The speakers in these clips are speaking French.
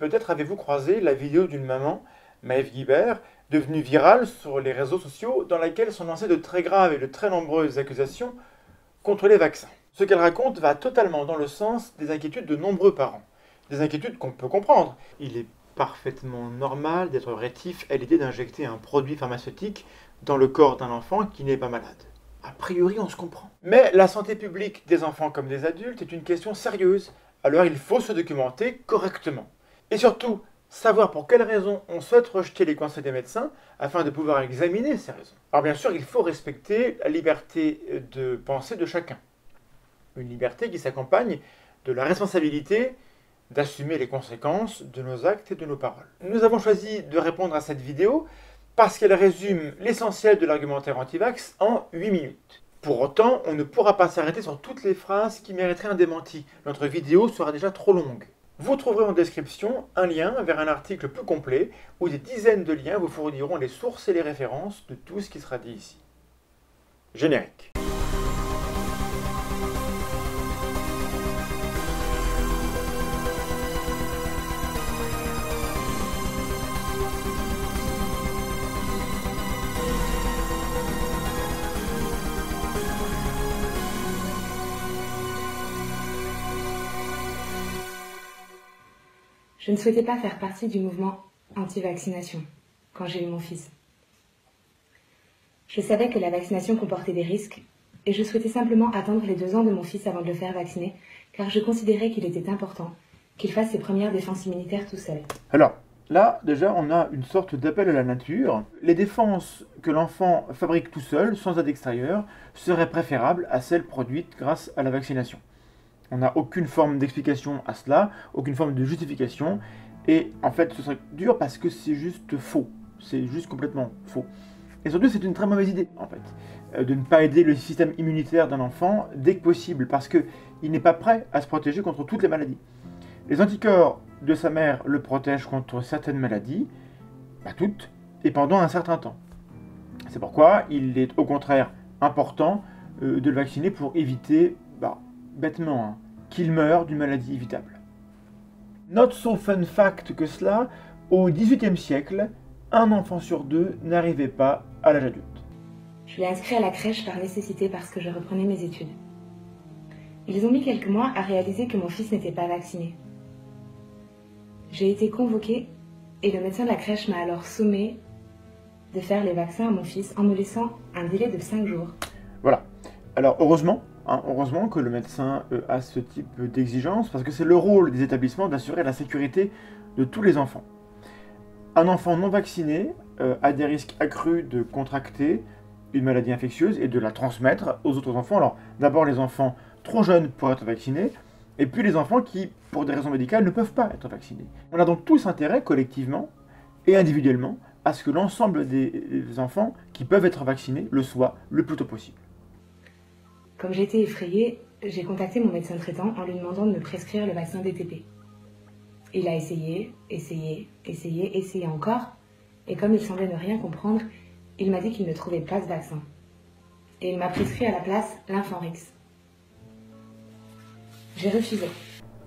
Peut-être avez-vous croisé la vidéo d'une maman, Maëve Guibert, devenue virale sur les réseaux sociaux, dans laquelle sont lancées de très graves et de très nombreuses accusations contre les vaccins. Ce qu'elle raconte va totalement dans le sens des inquiétudes de nombreux parents. Des inquiétudes qu'on peut comprendre. Il est parfaitement normal d'être rétif à l'idée d'injecter un produit pharmaceutique dans le corps d'un enfant qui n'est pas malade. A priori, on se comprend. Mais la santé publique des enfants comme des adultes est une question sérieuse, alors il faut se documenter correctement. Et surtout, savoir pour quelles raisons on souhaite rejeter les conseils des médecins afin de pouvoir examiner ces raisons. Alors bien sûr, il faut respecter la liberté de pensée de chacun. Une liberté qui s'accompagne de la responsabilité d'assumer les conséquences de nos actes et de nos paroles. Nous avons choisi de répondre à cette vidéo parce qu'elle résume l'essentiel de l'argumentaire anti-vax en 8 minutes. Pour autant, on ne pourra pas s'arrêter sur toutes les phrases qui mériteraient un démenti. Notre vidéo sera déjà trop longue. Vous trouverez en description un lien vers un article plus complet où des dizaines de liens vous fourniront les sources et les références de tout ce qui sera dit ici. Générique. Je ne souhaitais pas faire partie du mouvement anti-vaccination quand j'ai eu mon fils. Je savais que la vaccination comportait des risques et je souhaitais simplement attendre les deux ans de mon fils avant de le faire vacciner car je considérais qu'il était important qu'il fasse ses premières défenses immunitaires tout seul. Alors, là, déjà, on a une sorte d'appel à la nature. Les défenses que l'enfant fabrique tout seul, sans aide extérieure, seraient préférables à celles produites grâce à la vaccination. On n'a aucune forme d'explication à cela, aucune forme de justification. Et en fait, ce serait dur parce que c'est juste faux. C'est juste complètement faux. Et surtout, c'est une très mauvaise idée, en fait, euh, de ne pas aider le système immunitaire d'un enfant dès que possible, parce qu'il n'est pas prêt à se protéger contre toutes les maladies. Les anticorps de sa mère le protègent contre certaines maladies, pas toutes, et pendant un certain temps. C'est pourquoi il est au contraire important euh, de le vacciner pour éviter bah, bêtement, hein, qu'il meure d'une maladie évitable. Note so fun fact que cela, au XVIIIe siècle, un enfant sur deux n'arrivait pas à l'âge adulte. Je l'ai inscrit à la crèche par nécessité parce que je reprenais mes études. Ils ont mis quelques mois à réaliser que mon fils n'était pas vacciné. J'ai été convoquée et le médecin de la crèche m'a alors sommé de faire les vaccins à mon fils en me laissant un délai de 5 jours. Voilà. Alors heureusement, Hein, heureusement que le médecin euh, a ce type d'exigence, parce que c'est le rôle des établissements d'assurer la sécurité de tous les enfants. Un enfant non vacciné euh, a des risques accrus de contracter une maladie infectieuse et de la transmettre aux autres enfants. Alors d'abord les enfants trop jeunes pour être vaccinés, et puis les enfants qui, pour des raisons médicales, ne peuvent pas être vaccinés. On a donc tous intérêt, collectivement et individuellement, à ce que l'ensemble des enfants qui peuvent être vaccinés le soient le plus tôt possible. Comme j'étais effrayée, j'ai contacté mon médecin traitant en lui demandant de me prescrire le vaccin DTP. Il a essayé, essayé, essayé, essayé encore, et comme il semblait ne rien comprendre, il m'a dit qu'il ne trouvait pas ce vaccin. Et il m'a prescrit à la place l'Infanrix. J'ai refusé.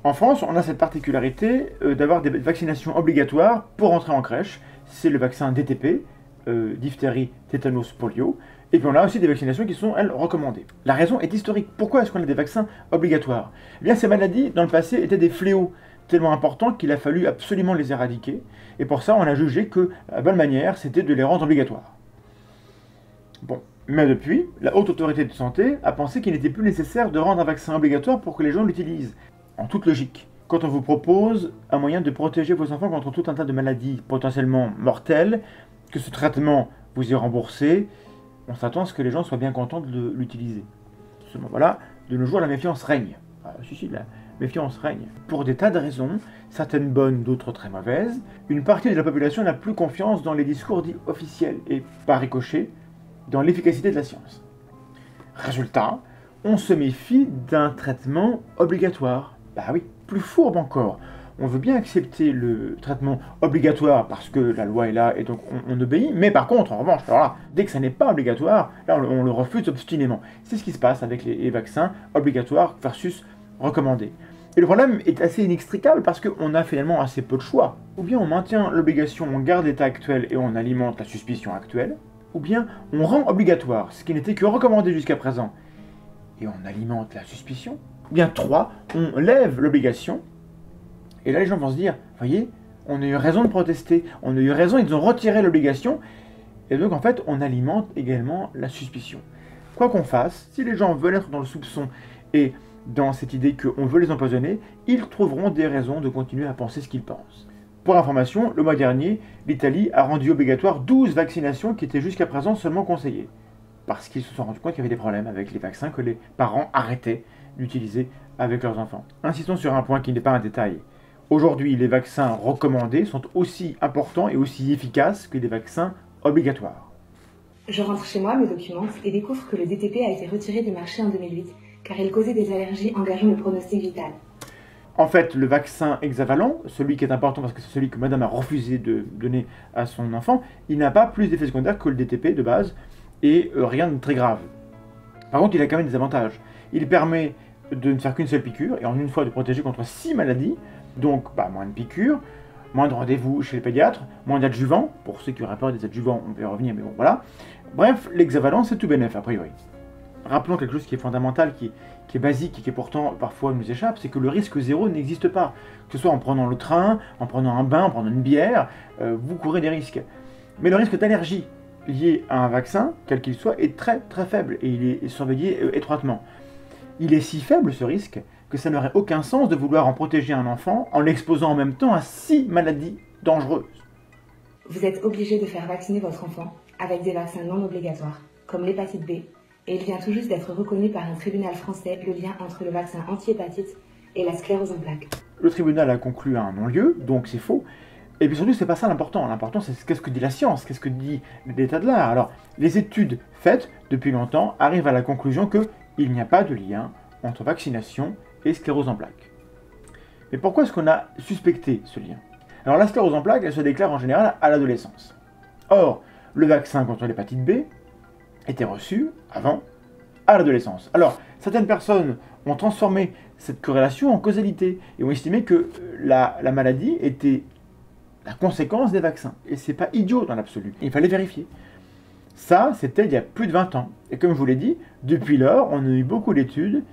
En France, on a cette particularité euh, d'avoir des vaccinations obligatoires pour entrer en crèche. C'est le vaccin DTP, euh, diphtérie, tétanos, polio. Et puis on a aussi des vaccinations qui sont, elles, recommandées. La raison est historique. Pourquoi est-ce qu'on a des vaccins obligatoires? Eh bien, ces maladies, dans le passé, étaient des fléaux tellement importants qu'il a fallu absolument les éradiquer. Et pour ça, on a jugé que la bonne manière, c'était de les rendre obligatoires. Bon, mais depuis, la haute autorité de santé a pensé qu'il n'était plus nécessaire de rendre un vaccin obligatoire pour que les gens l'utilisent. En toute logique. Quand on vous propose un moyen de protéger vos enfants contre tout un tas de maladies potentiellement mortelles, que ce traitement vous est remboursé, on s'attend à ce que les gens soient bien contents de l'utiliser. Seulement voilà, de nos jours, la méfiance règne. Ah, si, méfiance règne. Pour des tas de raisons, certaines bonnes, d'autres très mauvaises, une partie de la population n'a plus confiance dans les discours dits officiels et, par ricochet, dans l'efficacité de la science. Résultat, on se méfie d'un traitement obligatoire. Bah oui, plus fourbe encore on veut bien accepter le traitement obligatoire parce que la loi est là et donc on, obéit, mais par contre, en revanche, dès que ça n'est pas obligatoire, on, le refuse obstinément. C'est ce qui se passe avec les, vaccins obligatoires versus recommandés. Et le problème est assez inextricable parce qu'on a finalement assez peu de choix. Ou bien on maintient l'obligation, on garde l'état actuel et on alimente la suspicion actuelle, ou bien on rend obligatoire ce qui n'était que recommandé jusqu'à présent et on alimente la suspicion. Ou bien 3, on lève l'obligation et là les gens vont se dire, voyez, on a eu raison de protester, on a eu raison, ils ont retiré l'obligation et donc en fait on alimente également la suspicion. Quoi qu'on fasse, si les gens veulent être dans le soupçon et dans cette idée qu'on veut les empoisonner, ils trouveront des raisons de continuer à penser ce qu'ils pensent. Pour information, le mois dernier, l'Italie a rendu obligatoire 12 vaccinations qui étaient jusqu'à présent seulement conseillées. Parce qu'ils se sont rendus compte qu'il y avait des problèmes avec les vaccins que les parents arrêtaient d'utiliser avec leurs enfants. Insistons sur un point qui n'est pas un détail. Aujourd'hui, les vaccins recommandés sont aussi importants et aussi efficaces que les vaccins obligatoires. Je rentre chez moi, me documente et découvre que le DTP a été retiré du marché en 2008 car il causait des allergies engageant le pronostic vital. En fait, le vaccin hexavalent, celui qui est important parce que c'est celui que madame a refusé de donner à son enfant, il n'a pas plus d'effets secondaires que le DTP de base et euh, rien de très grave. Par contre, il a quand même des avantages. Il permet de ne faire qu'une seule piqûre et en une fois de protéger contre six maladies, donc bah, moins de piqûres, moins de rendez-vous chez les pédiatres, moins d'adjuvants, pour ceux qui auraient peur des adjuvants, on peut y revenir, mais bon voilà. Bref, l'hexavalent, c'est tout bénef, a priori rappelons quelque chose qui est fondamental, qui, est basique et qui pourtant parfois nous échappe, c'est que le risque zéro n'existe pas. Que ce soit en prenant le train, en prenant un bain, en prenant une bière, euh, vous courez des risques. Mais le risque d'allergie lié à un vaccin, quel qu'il soit, est très très faible et il est surveillé euh, étroitement. Il est si faible ce risque que ça n'aurait aucun sens de vouloir en protéger un enfant en l'exposant en même temps à six maladies dangereuses. Vous êtes obligé de faire vacciner votre enfant avec des vaccins non obligatoires, comme l'hépatite B, et il vient tout juste d'être reconnu par un tribunal français le lien entre le vaccin anti-hépatite et la sclérose en plaques. Le tribunal a conclu à un non-lieu, donc c'est faux. Et puis surtout, c'est pas ça l'important. L'important, c'est qu'est-ce que dit la science, qu'est-ce que dit l'état de l'art. Alors, les études faites depuis longtemps arrivent à la conclusion qu'il n'y a pas de lien entre vaccination et sclérose en plaques. Mais pourquoi est-ce qu'on a suspecté ce lien? Alors, la sclérose en plaques, elle se déclare en général à l'adolescence. Or, le vaccin contre l'hépatite B était reçu avant à l'adolescence. Alors, certaines personnes ont transformé cette corrélation en causalité et ont estimé que la, la maladie était la conséquence des vaccins. Et c'est pas idiot dans l'absolu. Il fallait vérifier. Ça, c'était il y a plus de 20 ans. Et comme je vous l'ai dit, depuis lors, on a eu beaucoup d'études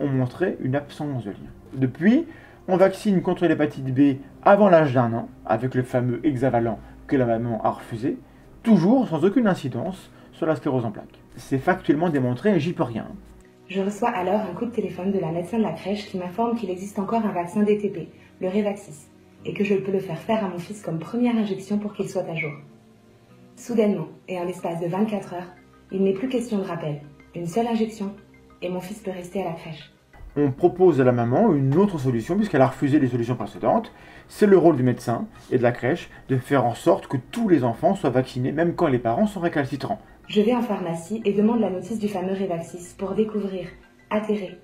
ont montré une absence de lien. Depuis, on vaccine contre l'hépatite B avant l'âge d'un an, avec le fameux hexavalent que la maman a refusé, toujours sans aucune incidence sur la sclérose en plaques. C'est factuellement démontré et j'y peux rien. Je reçois alors un coup de téléphone de la médecin de la crèche qui m'informe qu'il existe encore un vaccin DTP, le Revaxis, et que je peux le faire faire à mon fils comme première injection pour qu'il soit à jour. Soudainement, et en l'espace de 24 heures, il n'est plus question de rappel. Une seule injection, et mon fils peut rester à la crèche. On propose à la maman une autre solution puisqu'elle a refusé les solutions précédentes. C'est le rôle du médecin et de la crèche de faire en sorte que tous les enfants soient vaccinés, même quand les parents sont récalcitrants. Je vais en pharmacie et demande la notice du fameux Revaxis pour découvrir, atterrer,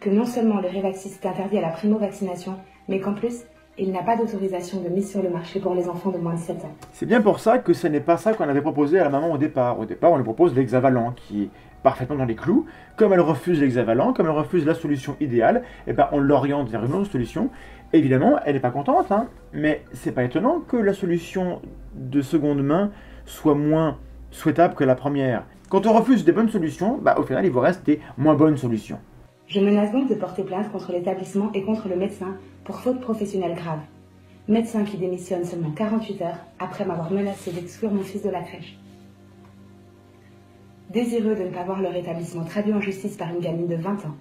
que non seulement le Revaxis est interdit à la primo-vaccination, mais qu'en plus, il n'a pas d'autorisation de mise sur le marché pour les enfants de moins de 7 ans. C'est bien pour ça que ce n'est pas ça qu'on avait proposé à la maman au départ. Au départ, on lui propose l'hexavalent, qui est parfaitement dans les clous. Comme elle refuse l'hexavalent, comme elle refuse la solution idéale, eh ben, on l'oriente vers une autre solution. Évidemment, elle n'est pas contente, hein, mais c'est pas étonnant que la solution de seconde main soit moins souhaitable que la première. Quand on refuse des bonnes solutions, bah, au final, il vous reste des moins bonnes solutions. Je menace donc de porter plainte contre l'établissement et contre le médecin pour faute professionnelle grave. Médecin qui démissionne seulement 48 heures après m'avoir menacé d'exclure mon fils de la crèche. Désireux de ne pas voir leur établissement traduit en justice par une gamine de 20 ans,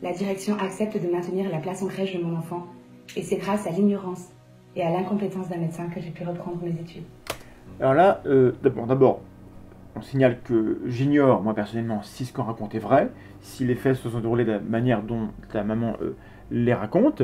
la direction accepte de maintenir la place en crèche de mon enfant, et c'est grâce à l'ignorance et à l'incompétence d'un médecin que j'ai pu reprendre mes études. Alors là, euh, d'abord, on signale que j'ignore, moi personnellement, si ce qu'on raconte est vrai, si les faits se sont déroulés de la manière dont ta maman euh, les raconte,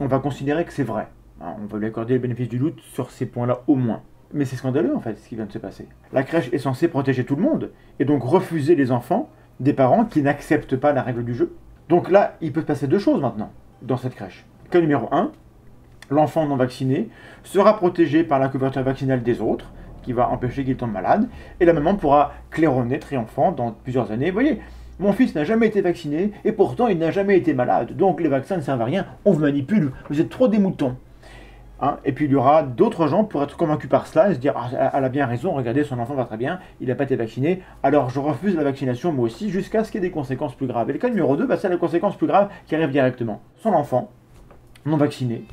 on va considérer que c'est vrai. Hein, on va lui accorder le bénéfice du doute sur ces points-là au moins. Mais c'est scandaleux en fait ce qui vient de se passer. La crèche est censée protéger tout le monde, et donc refuser les enfants des parents qui n'acceptent pas la règle du jeu. Donc là, il peut se passer deux choses maintenant dans cette crèche. Cas numéro 1, l'enfant non vacciné sera protégé par la couverture vaccinale des autres, qui va empêcher qu'il tombe malade, et la maman pourra claironner triomphant dans plusieurs années. Vous voyez, Mon fils n'a jamais été vacciné et pourtant il n'a jamais été malade. Donc les vaccins ne servent à rien, on vous manipule, vous êtes trop des moutons. Hein, et puis il y aura d'autres gens pour être convaincus par cela et se dire ah, elle a bien raison, regardez, son enfant va très bien, il n'a pas été vacciné, alors je refuse la vaccination moi aussi jusqu'à ce qu'il y ait des conséquences plus graves. Et le cas numéro 2, bah, c'est la conséquence plus grave qui arrive directement. Son enfant, non vacciné,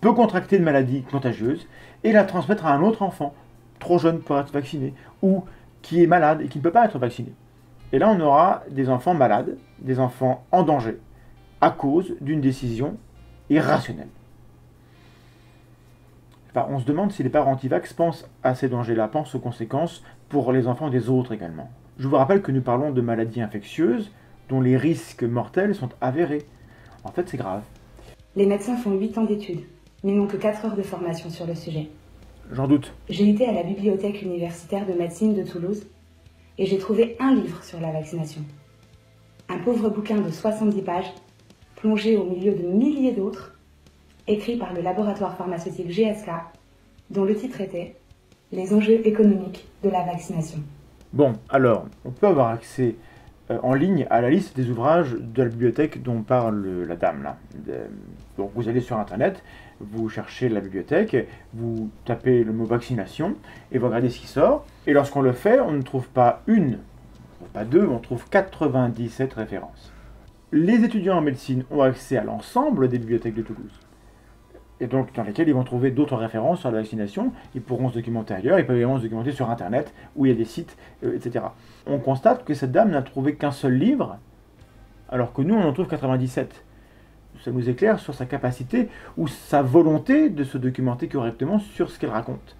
peut contracter une maladie contagieuse et la transmettre à un autre enfant, trop jeune pour être vacciné, ou qui est malade et qui ne peut pas être vacciné. Et là, on aura des enfants malades, des enfants en danger, à cause d'une décision irrationnelle. On se demande si les parents anti-vax pensent à ces dangers-là, pensent aux conséquences pour les enfants des autres également. Je vous rappelle que nous parlons de maladies infectieuses dont les risques mortels sont avérés. En fait, c'est grave. Les médecins font 8 ans d'études, mais n'ont que 4 heures de formation sur le sujet. J'en doute. J'ai été à la bibliothèque universitaire de médecine de Toulouse et j'ai trouvé un livre sur la vaccination. Un pauvre bouquin de 70 pages, plongé au milieu de milliers d'autres, écrit par le laboratoire pharmaceutique GSK, dont le titre était Les enjeux économiques de la vaccination. Bon, alors, on peut avoir accès euh, en ligne à la liste des ouvrages de la bibliothèque dont parle la dame là. Donc vous allez sur internet, vous cherchez la bibliothèque, vous tapez le mot vaccination et vous regardez ce qui sort. Et lorsqu'on le fait, on ne trouve pas une, pas deux, on trouve 97 références. Les étudiants en médecine ont accès à l'ensemble des bibliothèques de Toulouse. Et donc dans lesquelles ils vont trouver d'autres références sur la vaccination. Ils pourront se documenter ailleurs, ils peuvent également se documenter sur Internet, où il y a des sites, euh, etc. On constate que cette dame n'a trouvé qu'un seul livre, alors que nous, on en trouve 97 ça nous éclaire sur sa capacité ou sa volonté de se documenter correctement sur ce qu'elle raconte.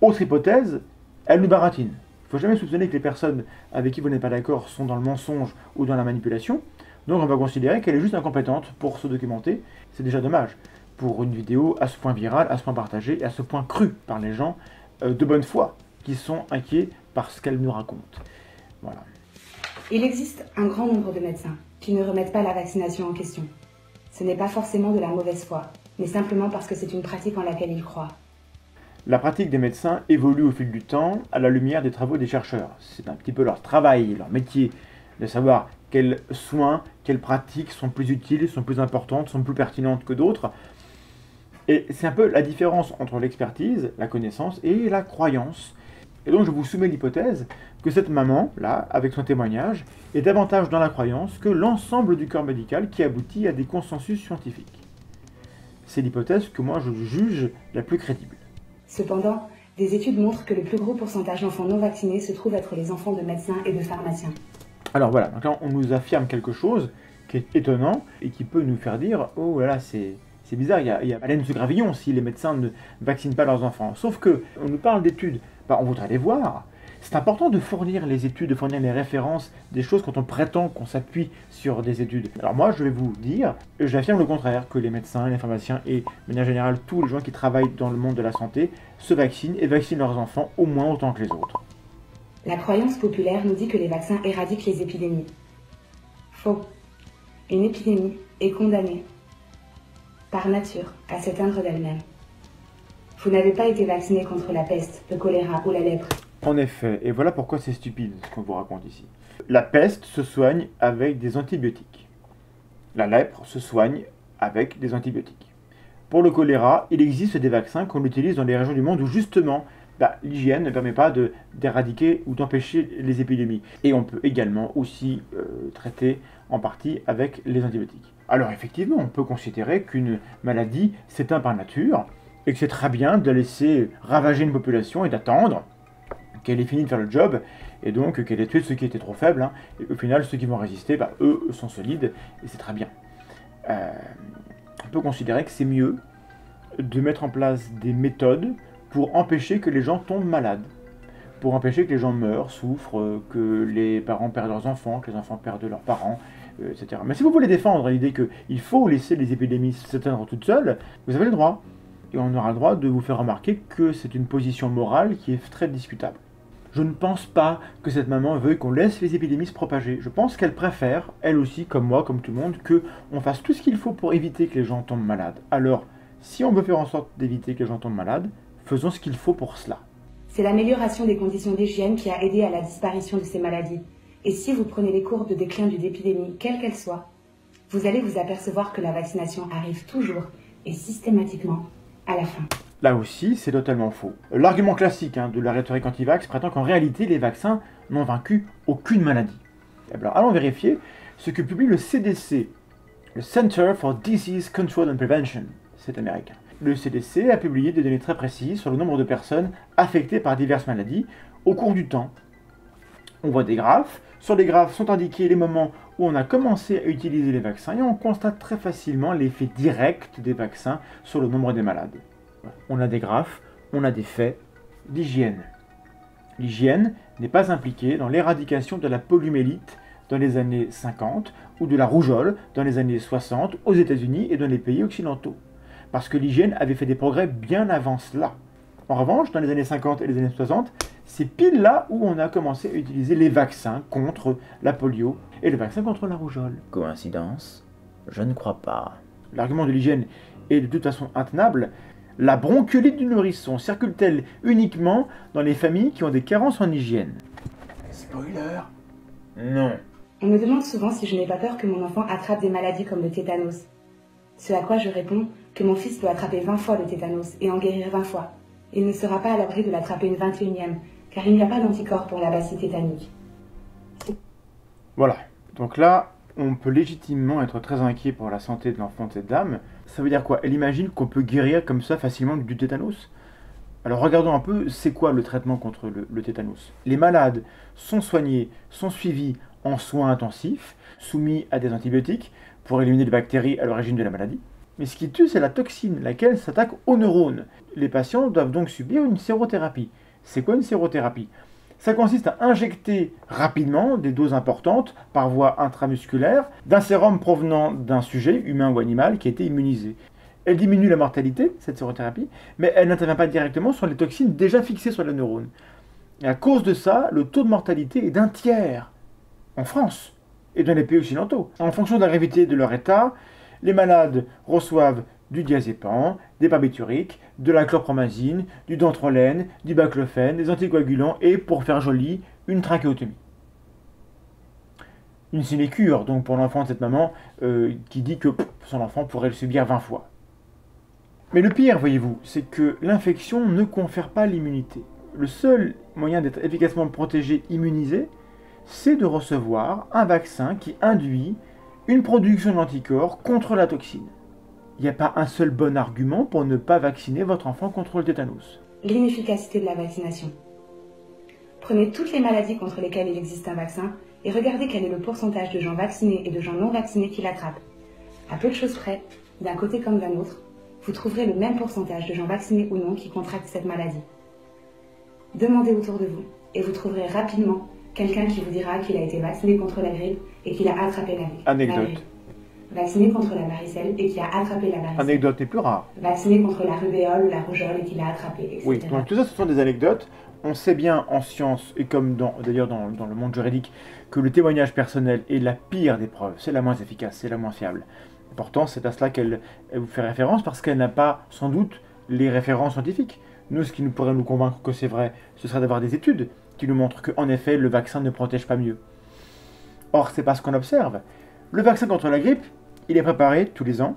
Autre hypothèse, elle nous baratine. Il ne faut jamais soupçonner que les personnes avec qui vous n'êtes pas d'accord sont dans le mensonge ou dans la manipulation. Donc on va considérer qu'elle est juste incompétente pour se documenter. C'est déjà dommage pour une vidéo à ce point virale, à ce point partagée et à ce point cru par les gens euh, de bonne foi qui sont inquiets par ce qu'elle nous raconte. Voilà. Il existe un grand nombre de médecins qui ne remettent pas la vaccination en question. Ce n'est pas forcément de la mauvaise foi, mais simplement parce que c'est une pratique en laquelle ils croient. La pratique des médecins évolue au fil du temps à la lumière des travaux des chercheurs. C'est un petit peu leur travail, leur métier, de savoir quels soins, quelles pratiques sont plus utiles, sont plus importantes, sont plus pertinentes que d'autres. Et c'est un peu la différence entre l'expertise, la connaissance et la croyance. Et donc je vous soumets l'hypothèse que cette maman, là, avec son témoignage, est davantage dans la croyance que l'ensemble du corps médical qui aboutit à des consensus scientifiques. C'est l'hypothèse que moi je juge la plus crédible. Cependant, des études montrent que le plus gros pourcentage d'enfants non vaccinés se trouve être les enfants de médecins et de pharmaciens. Alors voilà, donc là on nous affirme quelque chose qui est étonnant et qui peut nous faire dire oh là là c'est c'est bizarre, il y, a, y a gravillon si les médecins ne vaccinent pas leurs enfants. Sauf que on nous parle d'études, bah, on voudrait les voir. C'est important de fournir les études, de fournir les références, des choses quand on prétend qu'on s'appuie sur des études. Alors moi, je vais vous dire, j'affirme le contraire, que les médecins, les pharmaciens et, de manière générale, tous les gens qui travaillent dans le monde de la santé se vaccinent et vaccinent leurs enfants au moins autant que les autres. La croyance populaire nous dit que les vaccins éradiquent les épidémies. Faux. Une épidémie est condamnée, par nature, à s'éteindre d'elle-même. Vous n'avez pas été vacciné contre la peste, le choléra ou la lèpre. En effet, et voilà pourquoi c'est stupide ce qu'on vous raconte ici. La peste se soigne avec des antibiotiques. La lèpre se soigne avec des antibiotiques. Pour le choléra, il existe des vaccins qu'on utilise dans les régions du monde où justement bah, l'hygiène ne permet pas d'éradiquer ou d'empêcher les épidémies. Et on peut également aussi euh, traiter en partie avec les antibiotiques. Alors effectivement, on peut considérer qu'une maladie s'éteint par nature et que c'est très bien de laisser ravager une population et d'attendre qu'elle ait fini de faire le job, et donc qu'elle ait tué ceux qui étaient trop faibles, hein. et au final, ceux qui vont résister, bah, eux, sont solides, et c'est très bien. Euh, on peut considérer que c'est mieux de mettre en place des méthodes pour empêcher que les gens tombent malades, pour empêcher que les gens meurent, souffrent, que les parents perdent leurs enfants, que les enfants perdent leurs parents, etc. Mais si vous voulez défendre l'idée qu'il faut laisser les épidémies s'éteindre toutes seules, vous avez le droit. Et on aura le droit de vous faire remarquer que c'est une position morale qui est très discutable. Je ne pense pas que cette maman veuille qu'on laisse les épidémies se propager. Je pense qu'elle préfère, elle aussi, comme moi, comme tout le monde, que on fasse tout ce qu'il faut pour éviter que les gens tombent malades. Alors, si on veut faire en sorte d'éviter que les gens tombent malades, faisons ce qu'il faut pour cela. C'est l'amélioration des conditions d'hygiène qui a aidé à la disparition de ces maladies. Et si vous prenez les courbes de déclin d'une épidémie, quelle qu'elle soit, vous allez vous apercevoir que la vaccination arrive toujours et systématiquement à la fin. Là aussi, c'est totalement faux. L'argument classique hein, de la rhétorique anti-vax prétend qu'en réalité, les vaccins n'ont vaincu aucune maladie. Alors, allons vérifier ce que publie le CDC, le Center for Disease Control and Prevention. C'est américain. Le CDC a publié des données très précises sur le nombre de personnes affectées par diverses maladies au cours du temps. On voit des graphes. Sur les graphes sont indiqués les moments où on a commencé à utiliser les vaccins et on constate très facilement l'effet direct des vaccins sur le nombre des malades. On a des graphes, on a des faits d'hygiène. L'hygiène n'est pas impliquée dans l'éradication de la polymélite dans les années 50 ou de la rougeole dans les années 60 aux États-Unis et dans les pays occidentaux. Parce que l'hygiène avait fait des progrès bien avant cela. En revanche, dans les années 50 et les années 60, c'est pile là où on a commencé à utiliser les vaccins contre la polio et le vaccin contre la rougeole. Coïncidence? Je ne crois pas. L'argument de l'hygiène est de toute façon intenable. La bronchiolite du nourrisson circule-t-elle uniquement dans les familles qui ont des carences en hygiène? Spoiler Non. On me demande souvent si je n'ai pas peur que mon enfant attrape des maladies comme le tétanos. Ce à quoi je réponds que mon fils peut attraper 20 fois le tétanos et en guérir 20 fois. Il ne sera pas à l'abri de l'attraper une 21e, car il n'y a pas d'anticorps pour la bacille tétanique. Voilà. Donc là, on peut légitimement être très inquiet pour la santé de l'enfant de cette dame. Ça veut dire quoi? Elle imagine qu'on peut guérir comme ça facilement du tétanos? Alors regardons un peu, c'est quoi le traitement contre le, le, tétanos? Les malades sont soignés, sont suivis en soins intensifs, soumis à des antibiotiques pour éliminer les bactéries à l'origine de la maladie. Mais ce qui tue, c'est la toxine, laquelle s'attaque aux neurones. Les patients doivent donc subir une sérothérapie. C'est quoi une sérothérapie? Ça consiste à injecter rapidement des doses importantes par voie intramusculaire d'un sérum provenant d'un sujet, humain ou animal, qui a été immunisé. Elle diminue la mortalité, cette sérothérapie, mais elle n'intervient pas directement sur les toxines déjà fixées sur les neurones. Et à cause de ça, le taux de mortalité est d'un tiers en France et dans les pays occidentaux. En fonction de la gravité de leur état, les malades reçoivent du diazépam, des barbituriques, de la chlorpromazine, du dantrolène, du baclofène, des anticoagulants et, pour faire joli, une trachéotomie. Une sinécure, donc pour l'enfant de cette maman, euh, qui dit que son enfant pourrait le subir 20 fois. Mais le pire, voyez-vous, c'est que l'infection ne confère pas l'immunité. Le seul moyen d'être efficacement protégé, immunisé, c'est de recevoir un vaccin qui induit une production d'anticorps contre la toxine. Il n'y a pas un seul bon argument pour ne pas vacciner votre enfant contre le tétanos. L'inefficacité de la vaccination. Prenez toutes les maladies contre lesquelles il existe un vaccin et regardez quel est le pourcentage de gens vaccinés et de gens non vaccinés qui l'attrapent. À peu de choses près, d'un côté comme d'un autre, vous trouverez le même pourcentage de gens vaccinés ou non qui contractent cette maladie. Demandez autour de vous et vous trouverez rapidement quelqu'un qui vous dira qu'il a été vacciné contre la grippe et qu'il a attrapé la grippe. Anecdote. La grippe. Vacciné contre la varicelle et qui a attrapé la varicelle. Anecdote est plus rare. Vacciné contre la rubéole ou la rougeole et qui l'a attrapé, etc. Oui, donc tout ça, ce sont des anecdotes. On sait bien en science, et comme dans- d'ailleurs dans, dans le monde juridique, que le témoignage personnel est la pire des preuves. C'est la moins efficace, c'est la moins fiable. Pourtant, c'est à cela qu'elle elle vous fait référence, parce qu'elle n'a pas, sans doute, les références scientifiques. Nous, ce qui nous pourrait nous convaincre que c'est vrai, ce serait d'avoir des études qui nous montrent qu'en effet, le vaccin ne protège pas mieux. Or, c'est pas ce qu'on observe. Le vaccin contre la grippe, il est préparé tous les ans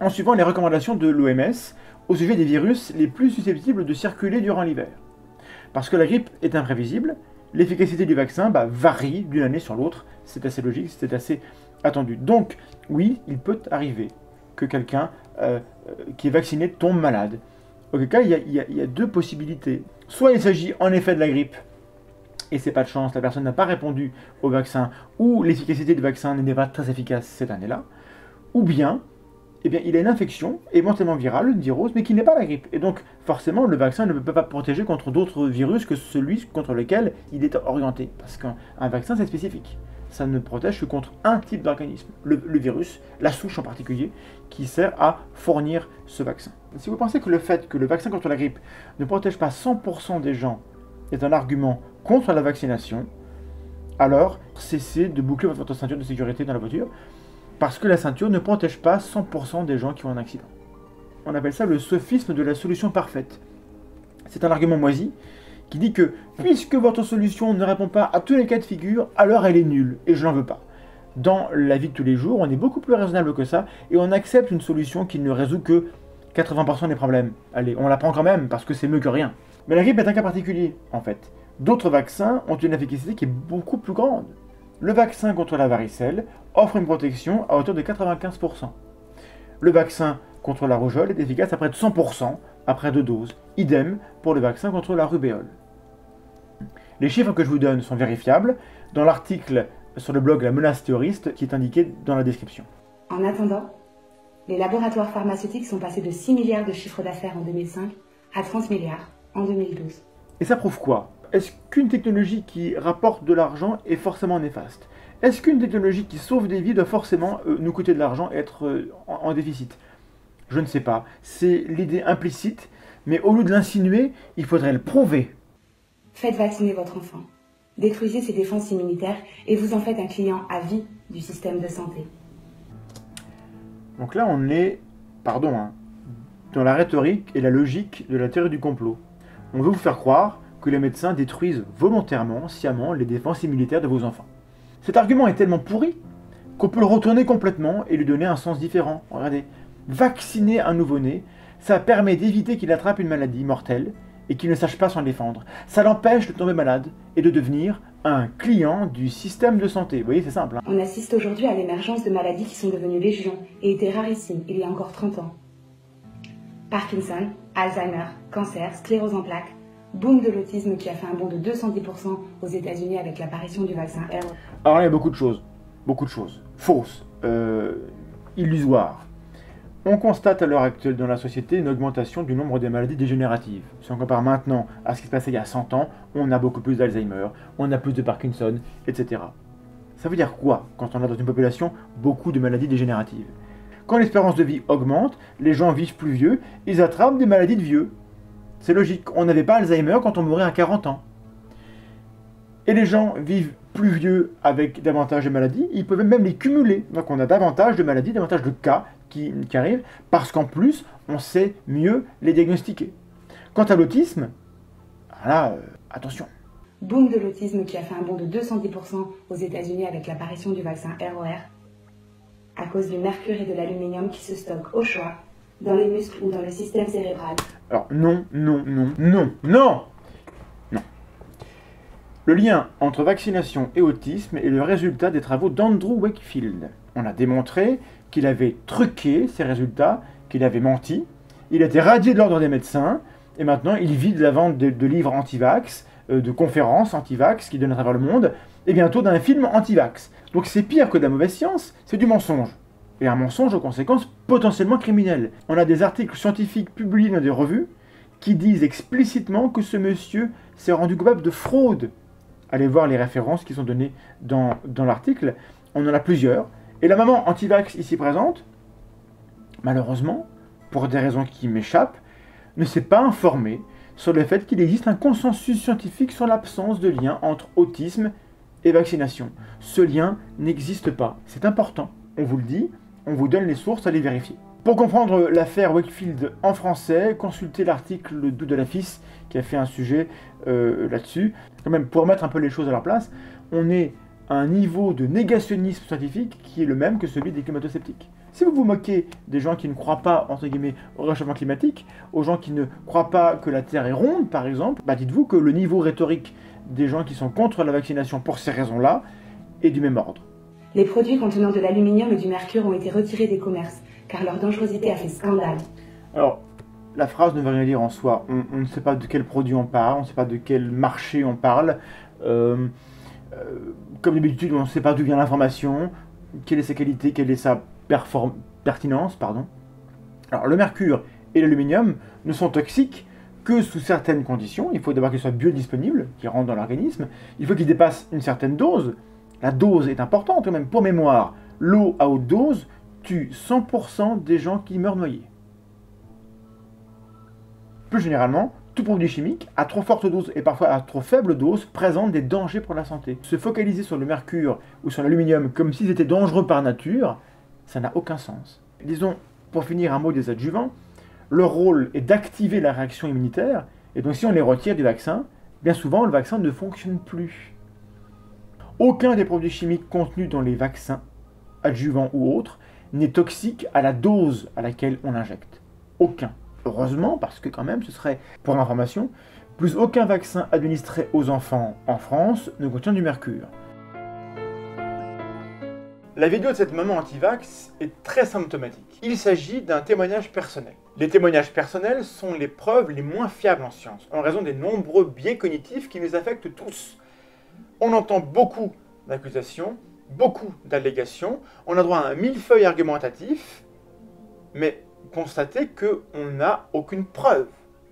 en suivant les recommandations de l'OMS au sujet des virus les plus susceptibles de circuler durant l'hiver. Parce que la grippe est imprévisible, l'efficacité du vaccin bah, varie d'une année sur l'autre. C'est assez logique, c'est assez attendu. Donc, oui, il peut arriver que quelqu'un euh, euh, qui est vacciné tombe malade. Auquel cas, il y, a, deux possibilités. Soit il s'agit en effet de la grippe, et c'est pas de chance, la personne n'a pas répondu au vaccin, ou l'efficacité du vaccin n'est pas très efficace cette année-là, ou bien, eh bien, il a une infection éventuellement virale, une virose, mais qui n'est pas la grippe. Et donc, forcément, le vaccin ne peut pas protéger contre d'autres virus que celui contre lequel il est orienté. Parce qu'un un vaccin, c'est spécifique. Ça ne protège que contre un type d'organisme, le, le virus, la souche en particulier, qui sert à fournir ce vaccin. Si vous pensez que le fait que le vaccin contre la grippe ne protège pas 100% des gens est un argument contre la vaccination, alors cessez de boucler votre ceinture de sécurité dans la voiture, parce que la ceinture ne protège pas 100% des gens qui ont un accident. On appelle ça le sophisme de la solution parfaite. C'est un argument moisi qui dit que puisque votre solution ne répond pas à tous les cas de figure, alors elle est nulle et je n'en veux pas. Dans la vie de tous les jours, on est beaucoup plus raisonnable que ça et on accepte une solution qui ne résout que 80% des problèmes. Allez, on la prend quand même parce que c'est mieux que rien. Mais la grippe est un cas particulier, en fait. D'autres vaccins ont une efficacité qui est beaucoup plus grande. Le vaccin contre la varicelle offre une protection à hauteur de 95%. Le vaccin contre la rougeole est efficace à près de 100% après deux doses. Idem pour le vaccin contre la rubéole. Les chiffres que je vous donne sont vérifiables dans l'article sur le blog La menace théoriste qui est indiqué dans la description. En attendant, les laboratoires pharmaceutiques sont passés de 6 milliards de chiffre d'affaires en 2005 à 30 milliards en 2012. Et ça prouve quoi? Est-ce qu'une technologie qui rapporte de l'argent est forcément néfaste Est-ce qu'une technologie qui sauve des vies doit forcément euh, nous coûter de l'argent et être euh, en, en déficit? Je ne sais pas. C'est l'idée implicite, mais au lieu de l'insinuer, il faudrait le prouver. Faites vacciner votre enfant. Détruisez ses défenses immunitaires et vous en faites un client à vie du système de santé. Donc là, on est, pardon, hein, dans la rhétorique et la logique de la théorie du complot. On veut vous faire croire que les médecins détruisent volontairement, sciemment, les défenses immunitaires de vos enfants. Cet argument est tellement pourri qu'on peut le retourner complètement et lui donner un sens différent. Regardez, vacciner un nouveau-né, ça permet d'éviter qu'il attrape une maladie mortelle et qu'il ne sache pas s'en défendre. Ça l'empêche de tomber malade et de devenir un client du système de santé. Vous voyez, c'est simple. hein. On assiste aujourd'hui à l'émergence de maladies qui sont devenues légion et étaient rarissimes il y a encore 30 ans. Parkinson, Alzheimer, cancer, sclérose en plaques, boom de l'autisme qui a fait un bond de 210% aux États-Unis avec l'apparition du vaccin R. Alors il y a beaucoup de choses, beaucoup de choses, fausses, euh, illusoires. On constate à l'heure actuelle dans la société une augmentation du nombre des maladies dégénératives. Si on compare maintenant à ce qui se passait il y a 100 ans, on a beaucoup plus d'Alzheimer, on a plus de Parkinson, etc. Ça veut dire quoi quand on a dans une population beaucoup de maladies dégénératives? Quand l'espérance de vie augmente, les gens vivent plus vieux, ils attrapent des maladies de vieux. C'est logique, on n'avait pas Alzheimer quand on mourait à 40 ans. Et les gens vivent plus vieux avec davantage de maladies, ils peuvent même les cumuler. Donc on a davantage de maladies, davantage de cas qui, arrivent, parce qu'en plus, on sait mieux les diagnostiquer. Quant à l'autisme, là, euh, attention. Boom de l'autisme qui a fait un bond de 210% aux États-Unis avec l'apparition du vaccin ROR à cause du mercure et de l'aluminium qui se stockent au choix dans les muscles ou dans le système cérébral. Alors non, non, non, non, non Non. Le lien entre vaccination et autisme est le résultat des travaux d'Andrew Wakefield. On a démontré qu'il avait truqué ses résultats, qu'il avait menti, il a été radié de l'ordre des médecins, et maintenant il vit de la vente de, livres anti-vax, euh, de conférences anti-vax qui donnent à travers le monde, et bientôt d'un film anti-vax. Donc c'est pire que de la mauvaise science, c'est du mensonge. Et un mensonge aux conséquences potentiellement criminelles. On a des articles scientifiques publiés dans des revues qui disent explicitement que ce monsieur s'est rendu coupable de fraude. Allez voir les références qui sont données dans, dans l'article. On en a plusieurs. Et la maman anti-vax ici présente, malheureusement, pour des raisons qui m'échappent, ne s'est pas informée sur le fait qu'il existe un consensus scientifique sur l'absence de lien entre autisme et vaccination. Ce lien n'existe pas. C'est important. On vous le dit, on vous donne les sources à les vérifier. Pour comprendre l'affaire Wakefield en français, consultez l'article de de la FIS qui a fait un sujet euh, là-dessus. Quand même, pour mettre un peu les choses à leur place, on est à un niveau de négationnisme scientifique qui est le même que celui des climato-sceptiques. Si vous vous moquez des gens qui ne croient pas, entre guillemets, au réchauffement climatique, aux gens qui ne croient pas que la Terre est ronde, par exemple, bah dites-vous que le niveau rhétorique des gens qui sont contre la vaccination pour ces raisons-là est du même ordre. Les produits contenant de l'aluminium et du mercure ont été retirés des commerces car leur dangerosité a fait scandale. Alors, la phrase ne veut rien dire en soi. On, ne sait pas de quel produit on parle, on ne sait pas de quel marché on parle. Euh, euh, comme d'habitude, on ne sait pas d'où vient l'information, quelle est sa qualité, quelle est sa pertinence. Pardon. Alors, le mercure et l'aluminium ne sont toxiques que sous certaines conditions. Il faut d'abord qu'ils soient biodisponibles, qu'ils rentrent dans l'organisme. Il faut qu'ils dépassent une certaine dose. La dose est importante quand même. Pour mémoire, l'eau à haute dose tue 100% des gens qui meurent noyés. Plus généralement, tout produit chimique, à trop forte dose et parfois à trop faible dose, présente des dangers pour la santé. Se focaliser sur le mercure ou sur l'aluminium comme s'ils étaient dangereux par nature, ça n'a aucun sens. Disons, pour finir, un mot des adjuvants. Leur rôle est d'activer la réaction immunitaire, et donc si on les retire du vaccin, bien souvent le vaccin ne fonctionne plus. Aucun des produits chimiques contenus dans les vaccins, adjuvants ou autres, n'est toxique à la dose à laquelle on l'injecte. Aucun. Heureusement, parce que quand même, ce serait, pour information, plus aucun vaccin administré aux enfants en France ne contient du mercure. La vidéo de cette maman anti-vax est très symptomatique. Il s'agit d'un témoignage personnel. Les témoignages personnels sont les preuves les moins fiables en science, en raison des nombreux biais cognitifs qui nous affectent tous. On entend beaucoup d'accusations, beaucoup d'allégations, on a droit à un millefeuille argumentatif, mais constatez qu'on n'a aucune preuve.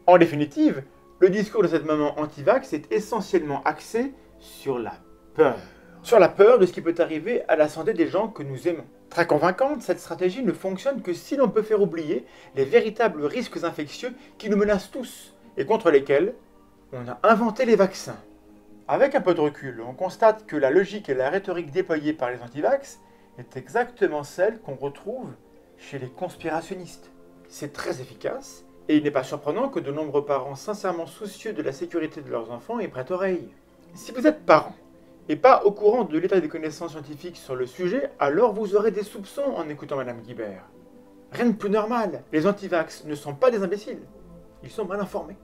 En définitive, le discours de cette maman anti-vax est essentiellement axé sur la peur sur la peur de ce qui peut arriver à la santé des gens que nous aimons. Très convaincante, cette stratégie ne fonctionne que si l'on peut faire oublier les véritables risques infectieux qui nous menacent tous et contre lesquels on a inventé les vaccins. Avec un peu de recul, on constate que la logique et la rhétorique déployées par les antivax est exactement celle qu'on retrouve chez les conspirationnistes. C'est très efficace, et il n'est pas surprenant que de nombreux parents sincèrement soucieux de la sécurité de leurs enfants y prêtent oreille. Si vous êtes parent et pas au courant de l'état des connaissances scientifiques sur le sujet, alors vous aurez des soupçons en écoutant Madame Guibert. Rien de plus normal. Les antivax ne sont pas des imbéciles. Ils sont mal informés.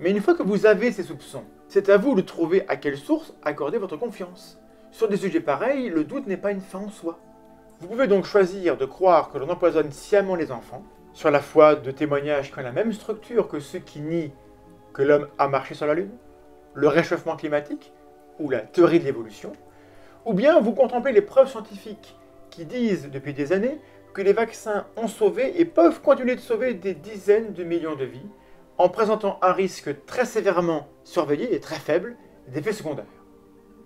Mais une fois que vous avez ces soupçons, c'est à vous de trouver à quelle source accorder votre confiance. Sur des sujets pareils, le doute n'est pas une fin en soi. Vous pouvez donc choisir de croire que l'on empoisonne sciemment les enfants, sur la foi de témoignages qui ont la même structure que ceux qui nient que l'homme a marché sur la Lune, le réchauffement climatique, ou la théorie de l'évolution, ou bien vous contemplez les preuves scientifiques qui disent depuis des années que les vaccins ont sauvé et peuvent continuer de sauver des dizaines de millions de vies en présentant un risque très sévèrement surveillé et très faible d'effets secondaires.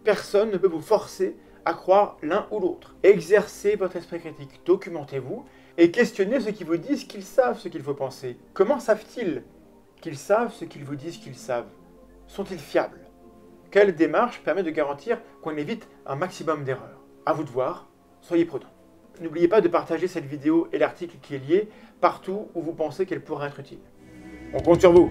Personne ne peut vous forcer à croire l'un ou l'autre. Exercez votre esprit critique, documentez-vous et questionnez ceux qui vous disent qu'ils savent ce qu'il faut penser. Comment savent-ils qu'ils savent ce qu'ils vous disent qu'ils savent? Sont-ils fiables? Quelle démarche permet de garantir qu'on évite un maximum d'erreurs? À vous de voir, soyez prudents. N'oubliez pas de partager cette vidéo et l'article qui est lié partout où vous pensez qu'elle pourrait être utile. On compte sur vous